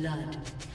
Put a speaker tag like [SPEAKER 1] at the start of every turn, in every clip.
[SPEAKER 1] Blood.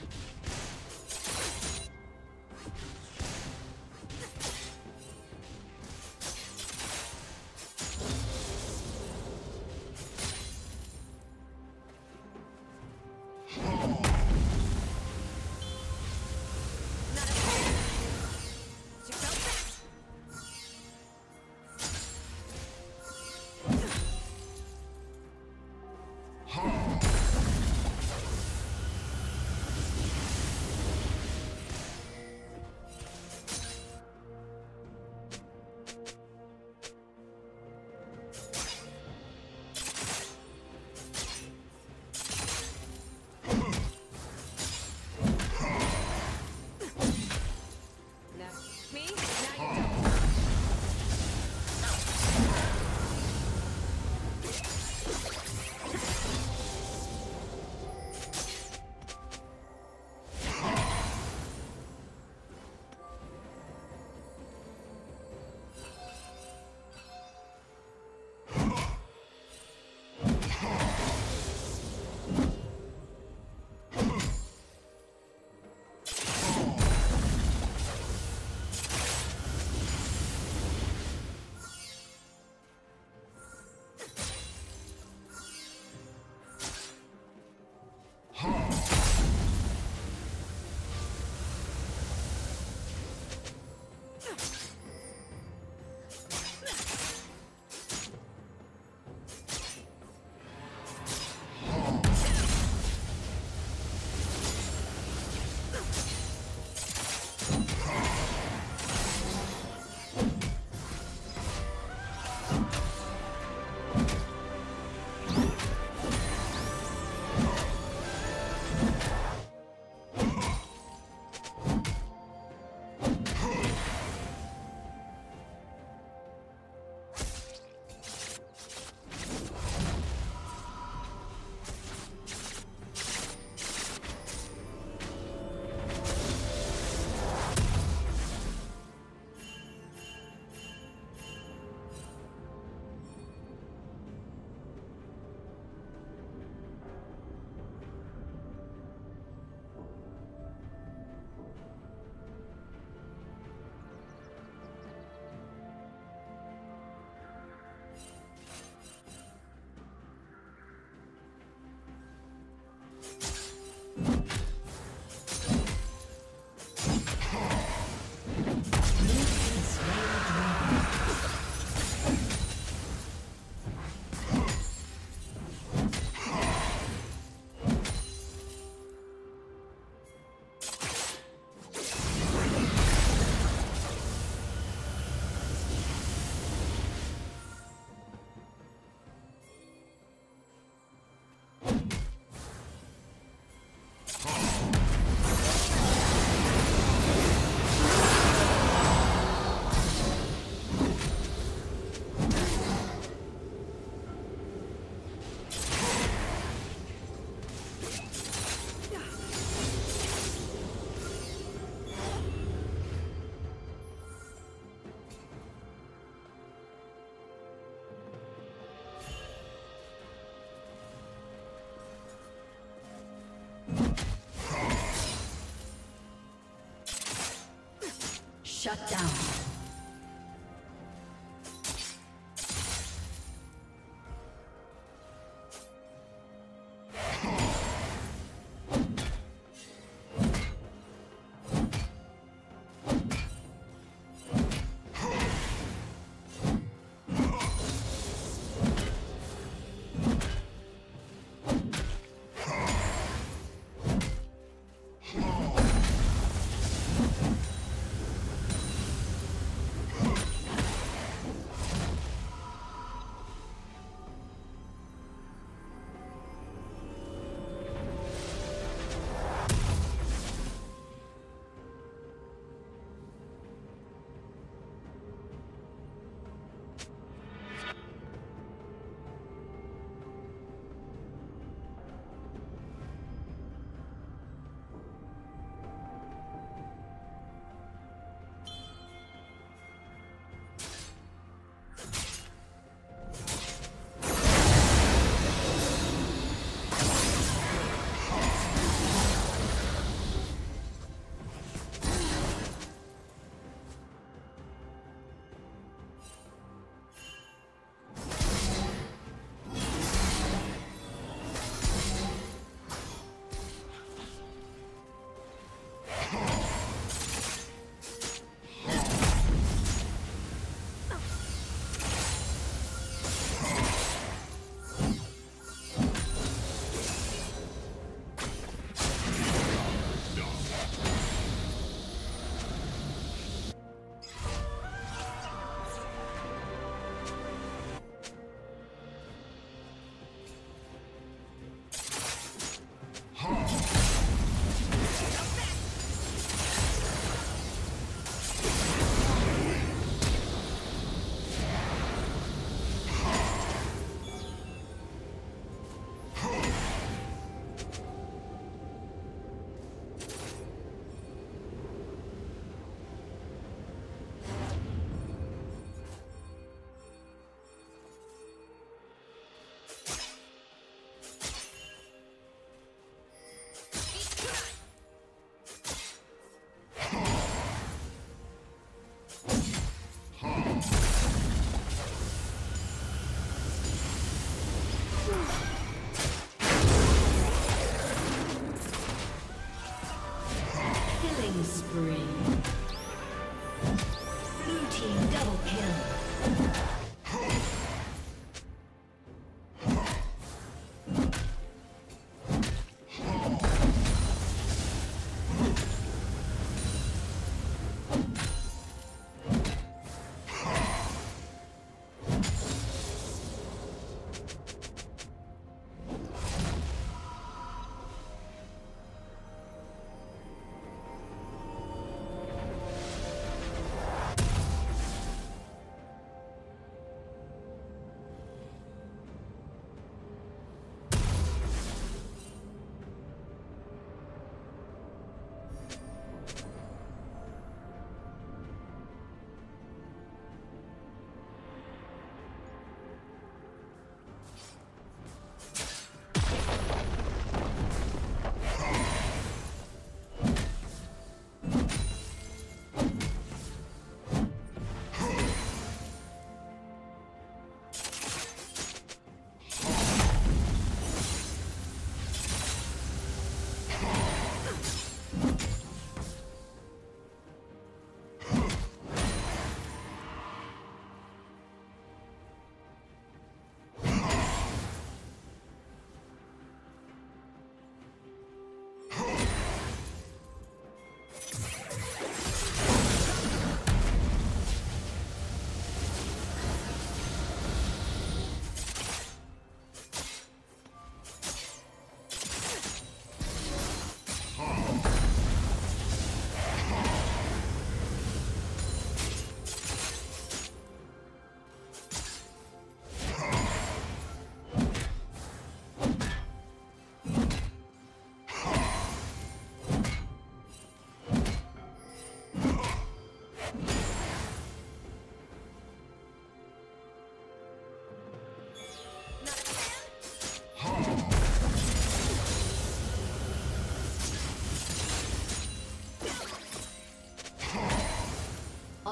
[SPEAKER 1] Shut down.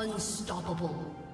[SPEAKER 1] Unstoppable.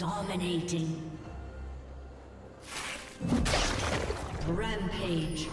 [SPEAKER 1] Dominating. Rampage.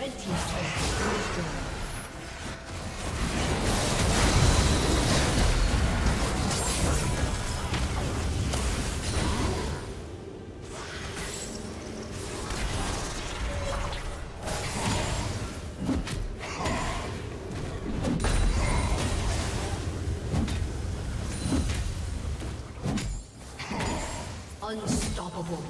[SPEAKER 1] Red Team's turret has been. Unstoppable.